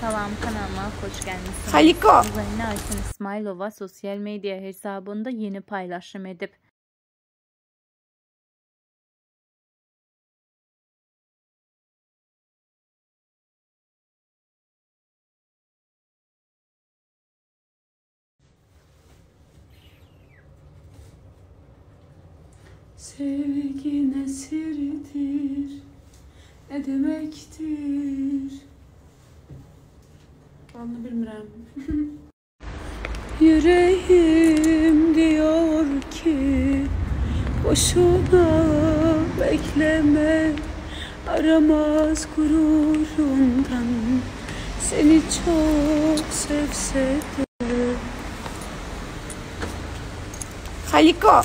Salam kanalıma hoş geldiniz. Haliko. Üzerine Ayşen İsmailova sosyal medya hesabında yeni paylaşım edip Sevgi ne sirdir, ne demektir? Anlı bilmirəm. Yüreğim diyor ki boşuna bekleme aramaz gururundan seni çok sevse de Haliko.